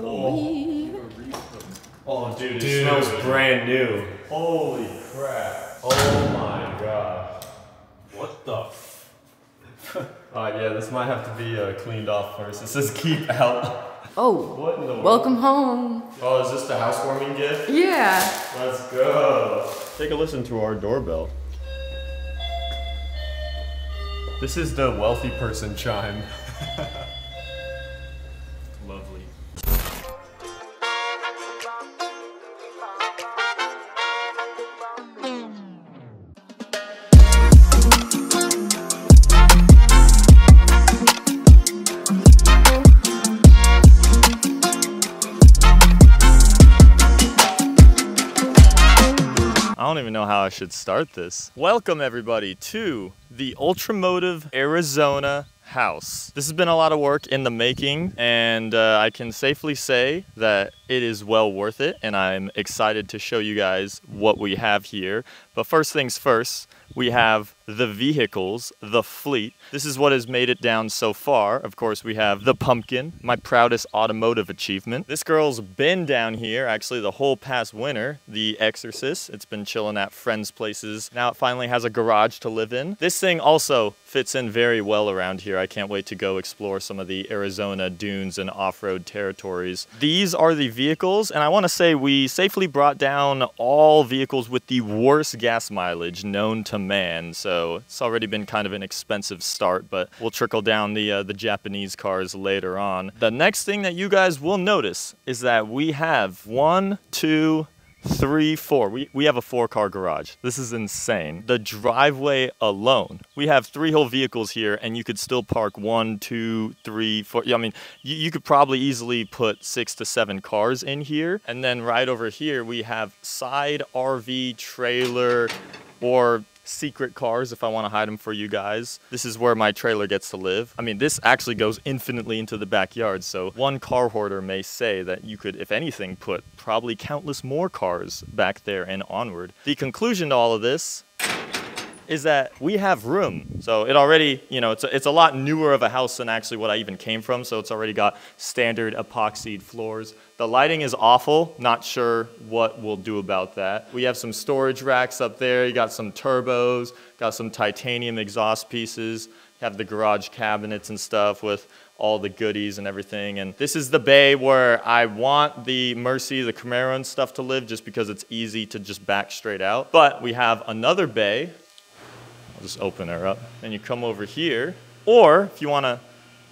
Oh, Oh, dude, it Dude. smells brand new. Holy crap. Oh my god. what the? F- Alright, yeah, this might have to be uh, cleaned off first. It says keep out. Oh, What in the world? welcome home. Oh, is this the housewarming gift? Yeah. Let's go. Take a listen to our doorbell. This is the wealthy person chime. know how I should start this. Welcome, everybody, to the Ultramotive Arizona house. This has been a lot of work in the making, and uh, I can safely say that it is well worth it, and I'm excited to show you guys what we have here. But first things first, we have the vehicles, the fleet. This is what has made it down so far. Of course, we have the pumpkin, my proudest automotive achievement. This girl's been down here actually the whole past winter, the Exorcist. It's been chilling at friends' places. Now it finally has a garage to live in. This thing also fits in very well around here. I can't wait to go explore some of the Arizona dunes and off-road territories. These are the vehicles, and I want to say we safely brought down all vehicles with the worst gas mileage known to man. So it's already been kind of an expensive start, but we'll trickle down the uh, the Japanese cars later on. The next thing that you guys will notice is that we have one, two, three, four. We, we have a four car garage. This is insane. The driveway alone, we have three whole vehicles here, and you could still park one, two, three, four. I mean, you, you could probably easily put six to seven cars in here. And then right over here, we have side RV trailer or secret cars if I want to hide them for you guys. This is where my trailer gets to live. I mean, this actually goes infinitely into the backyard, so one car hoarder may say that you could, if anything, put probably countless more cars back there and onward. The conclusion to all of this is that we have room. So it already, you know, it's a, it's a lot newer of a house than actually what I even came from. So it's already got standard epoxied floors. The lighting is awful. Not sure what we'll do about that. We have some storage racks up there. You got some turbos, got some titanium exhaust pieces. Have the garage cabinets and stuff with all the goodies and everything. And this is the bay where I want the Mercy, the Camaro and stuff to live just because it's easy to just back straight out. But we have another bay I'll just open her up. And you come over here. Or if you want to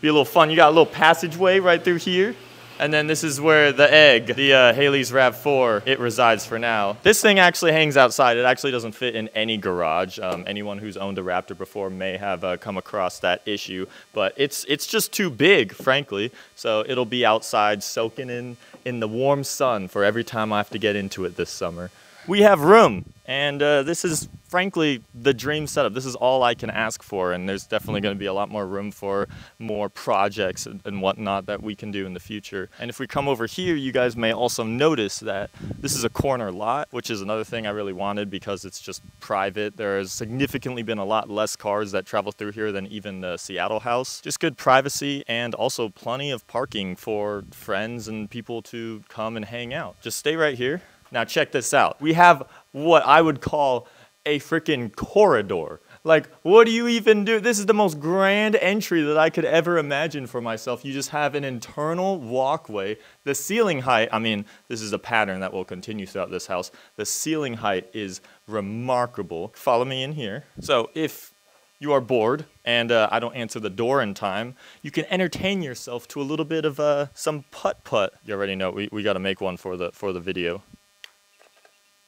be a little fun, you got a little passageway right through here. And then this is where the egg, the uh, Haley's RAV4, it resides for now. This thing actually hangs outside. It actually doesn't fit in any garage. Um, anyone who's owned a Raptor before may have uh, come across that issue. But it's, it's just too big, frankly. So it'll be outside soaking in, in the warm sun for every time I have to get into it this summer. We have room. And uh, this is frankly the dream setup. This is all I can ask for, and there's definitely going to mm-hmm. be a lot more room for more projects and, and whatnot that we can do in the future. And if we come over here, you guys may also notice that this is a corner lot, which is another thing I really wanted because it's just private. There has significantly been a lot less cars that travel through here than even the Seattle house. Just good privacy and also plenty of parking for friends and people to come and hang out. Just stay right here. Now check this out. We have what I would call a freaking corridor. Like, what do you even do? This is the most grand entry that I could ever imagine for myself. You just have an internal walkway. The ceiling height, I mean, this is a pattern that will continue throughout this house. The ceiling height is remarkable. Follow me in here. So, if you are bored and uh, I don't answer the door in time, you can entertain yourself to a little bit of uh, some putt putt. You already know we, we got to make one for the for the video.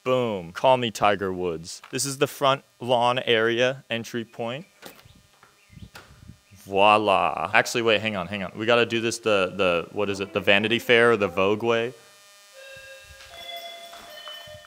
Boom. Call me Tiger Woods. This is the front lawn area entry point. Voila. Actually, wait, hang on, hang on. We got to do this the, the, what is it, the Vanity Fair or the Vogue way?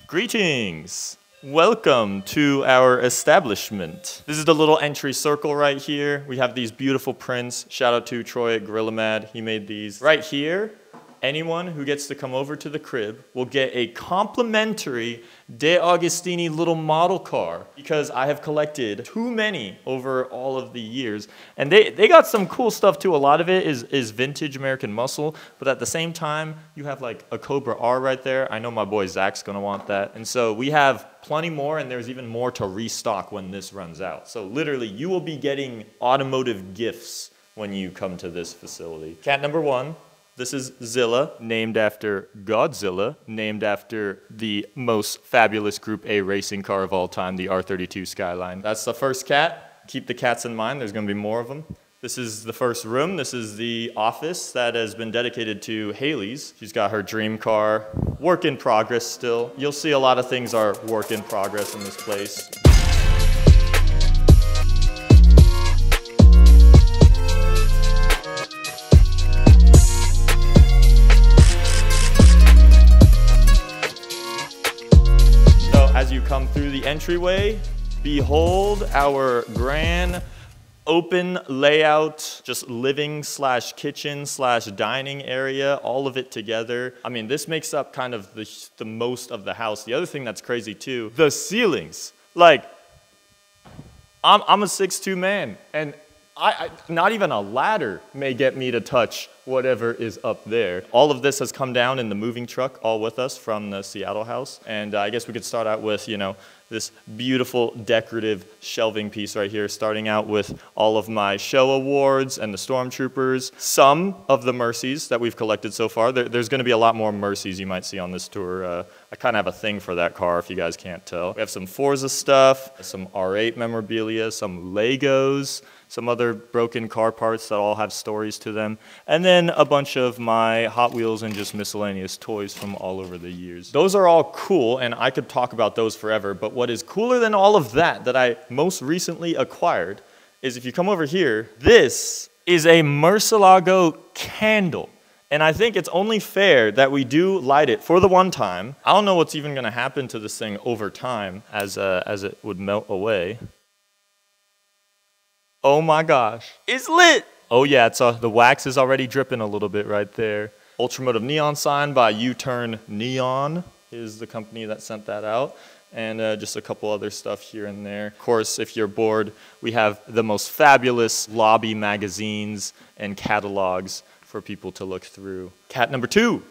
Greetings. Welcome to our establishment. This is the little entry circle right here. We have these beautiful prints. Shout out to Troy at Gorilla Mad. He made these. Right here, anyone who gets to come over to the crib will get a complimentary De Agostini little model car because I have collected too many over all of the years. And they, they got some cool stuff too. A lot of it is, is vintage American muscle, but at the same time, you have like a Cobra R right there. I know my boy Zack's gonna want that. And so we have plenty more, and there's even more to restock when this runs out. So literally, you will be getting automotive gifts when you come to this facility. Cat number one this is Zilla, named after Godzilla, named after the most fabulous Group A racing car of all time, the R32 Skyline. That's the first cat. Keep the cats in mind, there's gonna be more of them. This is the first room. This is the office that has been dedicated to Haley's. She's got her dream car. Work in progress still. You'll see a lot of things are work in progress in this place. Through the entryway, behold our grand open layout, just living slash kitchen slash dining area, all of it together. I mean, this makes up kind of the, the most of the house. The other thing that's crazy too, the ceilings. Like, I'm, I'm a 6'2 man, and I, I, not even a ladder may get me to touch whatever is up there. All of this has come down in the moving truck, all with us from the Seattle house. And uh, I guess we could start out with, you know, this beautiful decorative shelving piece right here, starting out with all of my show awards and the stormtroopers. Some of the Mercies that we've collected so far. There, there's going to be a lot more Mercies you might see on this tour. Uh, I kind of have a thing for that car if you guys can't tell. We have some Forza stuff, some R8 memorabilia, some Legos, some other broken car parts that all have stories to them, and then a bunch of my Hot Wheels and just miscellaneous toys from all over the years. Those are all cool, and I could talk about those forever, but what is cooler than all of that that I most recently acquired is if you come over here, this is a Murcielago candle. And I think it's only fair that we do light it for the one time. I don't know what's even going to happen to this thing over time as, uh, as it would melt away. Oh my gosh, it's lit! Oh yeah, it's uh, the wax is already dripping a little bit right there. Ultramotive neon sign by U-Turn Neon is the company that sent that out. And uh, just a couple other stuff here and there. Of course, if you're bored, we have the most fabulous lobby magazines and catalogs for people to look through. Cat number two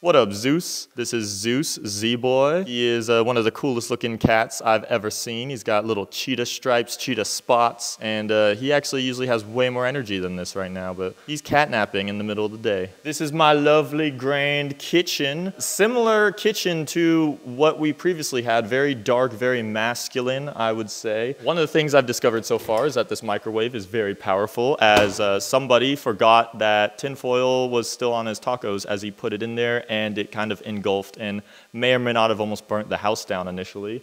what up, Zeus? This is Zeus, Z-Boy. He is uh, one of the coolest looking cats I've ever seen. He's got little cheetah stripes, cheetah spots, and uh, he actually usually has way more energy than this right now, but he's catnapping in the middle of the day. This is my lovely grand kitchen. Similar kitchen to what we previously had, very dark, very masculine, I would say. One of the things I've discovered so far is that this microwave is very powerful, as uh, somebody forgot that tinfoil was still on his tacos as he put it in there and it kind of engulfed and may or may not have almost burnt the house down initially.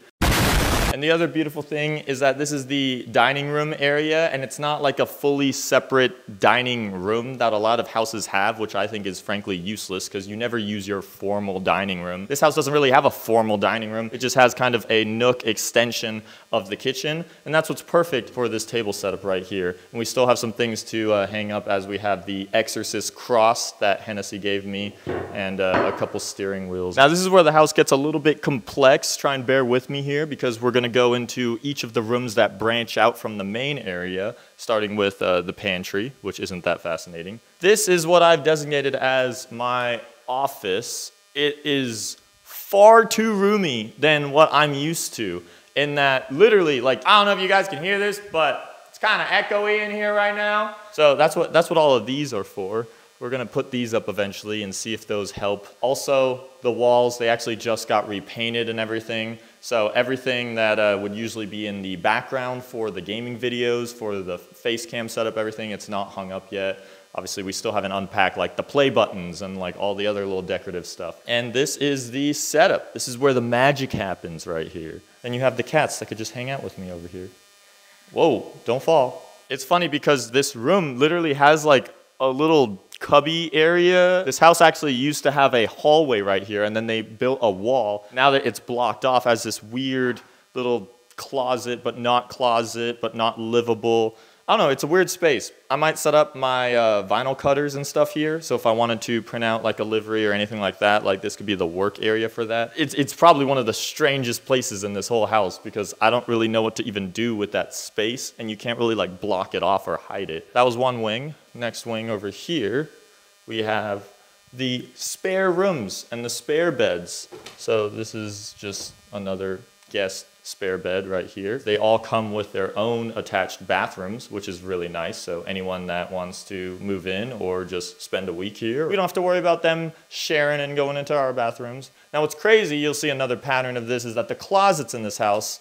And the other beautiful thing is that this is the dining room area, and it's not like a fully separate dining room that a lot of houses have, which I think is frankly useless because you never use your formal dining room. This house doesn't really have a formal dining room. It just has kind of a nook extension of the kitchen, and that's what's perfect for this table setup right here. And we still have some things to uh, hang up as we have the Exorcist cross that Hennessey gave me and uh, a couple steering wheels. Now this is where the house gets a little bit complex. Try and bear with me here because we're going to go into each of the rooms that branch out from the main area, starting with uh, the pantry, which isn't that fascinating. This is what I've designated as my office. It is far too roomy than what I'm used to in that literally, like, I don't know if you guys can hear this, but it's kind of echoey in here right now. So that's what, that's what all of these are for. We're gonna put these up eventually and see if those help. Also, the walls, they actually just got repainted and everything. So everything that uh, would usually be in the background for the gaming videos, for the face cam setup, everything, it's not hung up yet. Obviously, we still haven't unpacked like the play buttons and like all the other little decorative stuff. And this is the setup. This is where the magic happens right here. And you have the cats that could just hang out with me over here. Whoa, don't fall. It's funny because this room literally has like a little cubby area. This house actually used to have a hallway right here, and then they built a wall. Now that it's blocked off as this weird little closet, but not closet, but not livable I don't know, it's a weird space. I might set up my uh, vinyl cutters and stuff here. So if I wanted to print out like a livery or anything like that, like this could be the work area for that. It's, it's probably one of the strangest places in this whole house because I don't really know what to even do with that space and you can't really like block it off or hide it. That was one wing. Next wing over here, we have the spare rooms and the spare beds. So this is just another guest spare bed right here. They all come with their own attached bathrooms, which is really nice. So anyone that wants to move in or just spend a week here, we don't have to worry about them sharing and going into our bathrooms. Now what's crazy, you'll see another pattern of this is that the closets in this house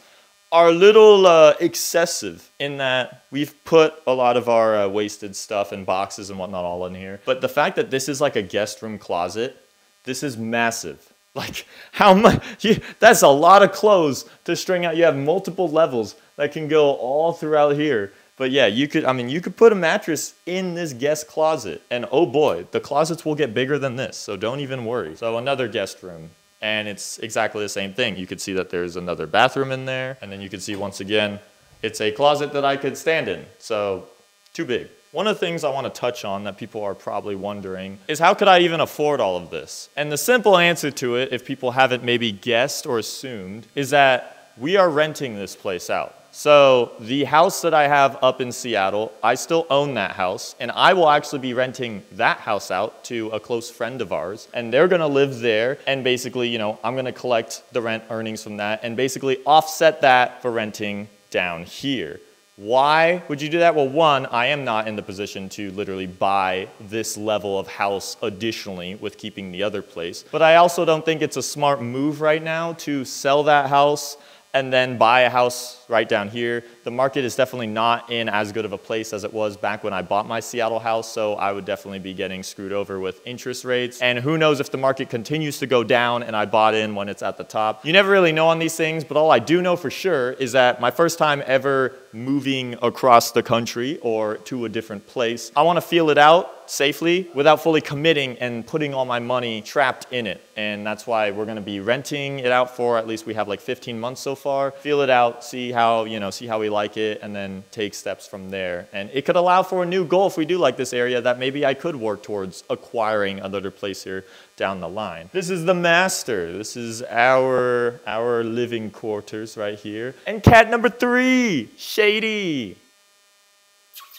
are a little uh, excessive in that we've put a lot of our uh, wasted stuff and boxes and whatnot all in here. But the fact that this is like a guest room closet, this is massive. Like how much? You, that's a lot of clothes to string out. You have multiple levels that can go all throughout here. But yeah, you could. I mean, you could put a mattress in this guest closet, and oh boy, the closets will get bigger than this. So don't even worry. So another guest room, and it's exactly the same thing. You could see that there's another bathroom in there, and then you can see once again, it's a closet that I could stand in. So too big. One of the things I want to touch on that people are probably wondering is how could I even afford all of this? And the simple answer to it, if people haven't maybe guessed or assumed, is that we are renting this place out. So the house that I have up in Seattle, I still own that house, and I will actually be renting that house out to a close friend of ours, and they're gonna live there, and basically, you know, I'm gonna collect the rent earnings from that, and basically offset that for renting down here. Why would you do that? Well, one, I am not in the position to literally buy this level of house additionally with keeping the other place. But I also don't think it's a smart move right now to sell that house and then buy a house right down here. The market is definitely not in as good of a place as it was back when I bought my Seattle house, so I would definitely be getting screwed over with interest rates. And who knows if the market continues to go down and I bought in when it's at the top. You never really know on these things, but all I do know for sure is that my first time ever moving across the country or to a different place, I want to feel it out safely without fully committing and putting all my money trapped in it. And that's why we're going to be renting it out for at least we have like 15 months so far. Feel it out, see how you know, see how we like it and then take steps from there. And it could allow for a new goal if we do like this area that maybe I could work towards acquiring another place here down the line. This is the master. This is our, our living quarters right here. And cat number three, Shady.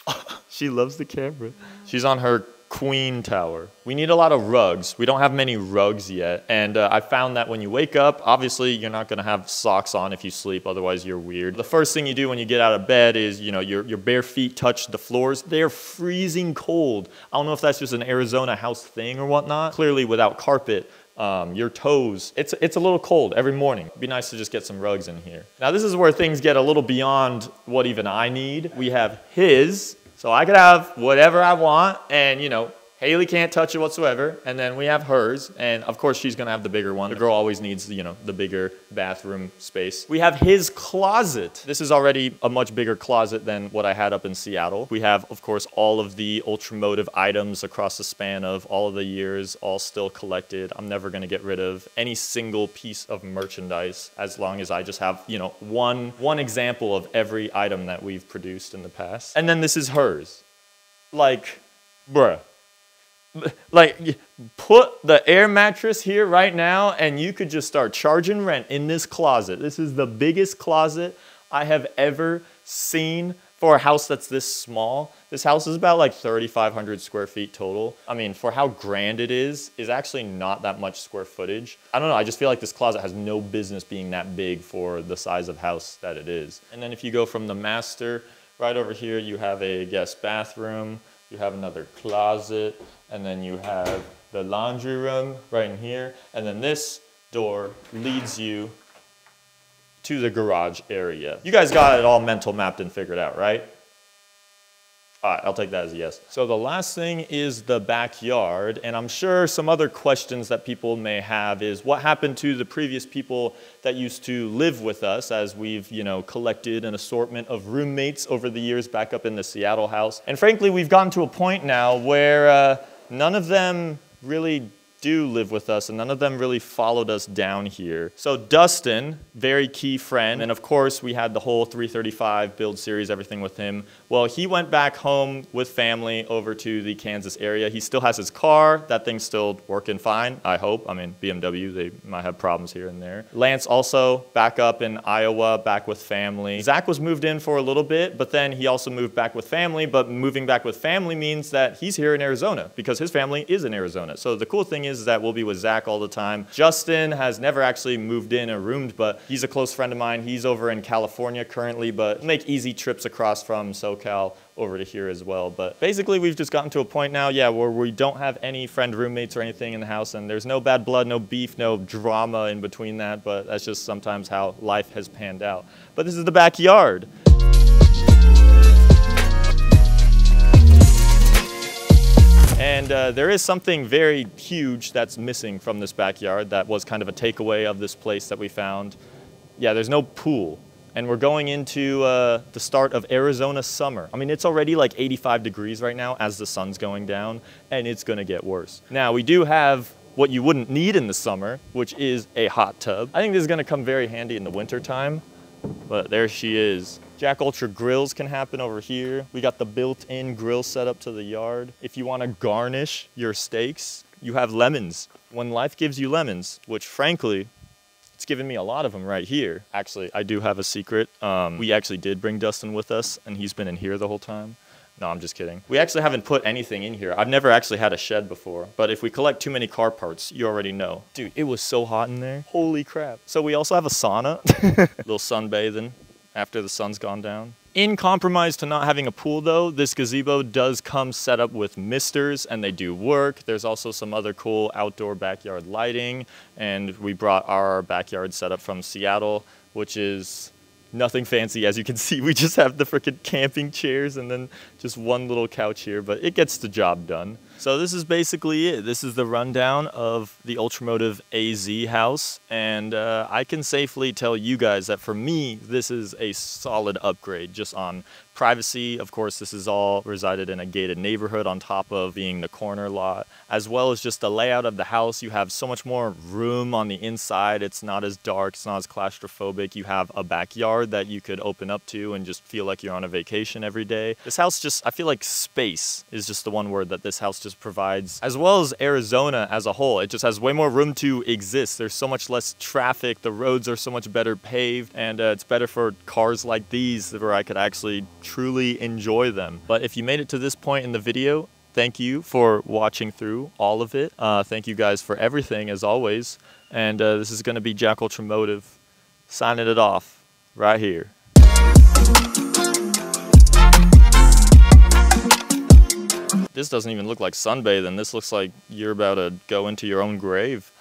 she loves the camera. She's on her queen tower. We need a lot of rugs. We don't have many rugs yet. And uh, I found that when you wake up, obviously you're not gonna have socks on if you sleep, otherwise you're weird. The first thing you do when you get out of bed is, you know, your, your bare feet touch the floors. They're freezing cold. I don't know if that's just an Arizona house thing or whatnot. Clearly without carpet, um, your toes. It's, it's a little cold every morning. It'd be nice to just get some rugs in here. Now this is where things get a little beyond what even I need. We have his so I could have whatever I want, and you know, Haley can't touch it whatsoever. And then we have hers, and of course she's gonna have the bigger one. The girl always needs, you know, the bigger bathroom space. We have his closet. This is already a much bigger closet than what I had up in Seattle. We have, of course, all of the Ultramotive items across the span of all of the years, all still collected. I'm never gonna get rid of any single piece of merchandise as long as I just have, you know, one one example of every item that we've produced in the past. And then this is hers. Like, bruh like put the air mattress here right now and you could just start charging rent in this closet. This is the biggest closet I have ever seen for a house that's this small. This house is about like 3,500 square feet total. I mean, for how grand it is, is actually not that much square footage. I don't know, I just feel like this closet has no business being that big for the size of house that it is. And then if you go from the master, right over here, you have a guest bathroom, you have another closet, and then you have the laundry room right in here, and then this door leads you to the garage area. You guys got it all mental mapped and figured out, right? All right, I'll take that as a yes. So the last thing is the backyard, and I'm sure some other questions that people may have is what happened to the previous people that used to live with us as we've, you know, collected an assortment of roommates over the years back up in the Seattle house. And frankly, we've gotten to a point now where uh, none of them really do live with us, and none of them really followed us down here. So Dustin, very key friend, and of course we had the whole 335 build series, everything with him. Well, he went back home with family over to the Kansas area. He still has his car. That thing's still working fine, I hope. I mean, BMW, they might have problems here and there. Lance also back up in Iowa, back with family. Zack was moved in for a little bit, but then he also moved back with family. But moving back with family means that he's here in Arizona because his family is in Arizona. So the cool thing is that we'll be with Zack all the time. Justin has never actually moved in or roomed, but he's a close friend of mine. He's over in California currently, but make easy trips across from SoCal over to here as well. But basically, we've just gotten to a point now, yeah, where we don't have any friend roommates or anything in the house, and there's no bad blood, no beef, no drama in between that. But that's just sometimes how life has panned out. But this is the backyard. And uh, there is something very huge that's missing from this backyard that was kind of a takeaway of this place that we found. Yeah, there's no pool. And we're going into uh, the start of Arizona summer. I mean, it's already like 85 degrees right now as the sun's going down, and it's gonna get worse. Now, we do have what you wouldn't need in the summer, which is a hot tub. I think this is gonna come very handy in the winter time, but there she is. Jack Ultra grills can happen over here. We got the built-in grill set up to the yard. If you wanna garnish your steaks, you have lemons. When life gives you lemons, which frankly, it's given me a lot of them right here. Actually, I do have a secret. Um, we actually did bring Dustin with us, and he's been in here the whole time. No, I'm just kidding. We actually haven't put anything in here. I've never actually had a shed before, but if we collect too many car parts, you already know. Dude, it was so hot in there. Holy crap. So we also have a sauna, little sunbathing after the sun's gone down. In compromise to not having a pool though, this gazebo does come set up with misters and they do work. There's also some other cool outdoor backyard lighting and we brought our backyard setup from Seattle, which is nothing fancy as you can see. We just have the freaking camping chairs and then just one little couch here, but it gets the job done. So this is basically it. This is the rundown of the Ultramotive AZ house, and uh, I can safely tell you guys that for me, this is a solid upgrade just on privacy. Of course, this is all resided in a gated neighborhood on top of being the corner lot, as well as just the layout of the house. You have so much more room on the inside. It's not as dark, it's not as claustrophobic. You have a backyard that you could open up to and just feel like you're on a vacation every day. This house just, I feel like space is just the one word that this house just provides, as well as Arizona as a whole. It just has way more room to exist. There's so much less traffic. The roads are so much better paved, and uh, it's better for cars like these where I could actually truly enjoy them. But if you made it to this point in the video, thank you for watching through all of it. Uh, thank you guys for everything as always. And uh, this is going to be Jack Ultramotive signing it off right here. This doesn't even look like sunbathing. This looks like you're about to go into your own grave.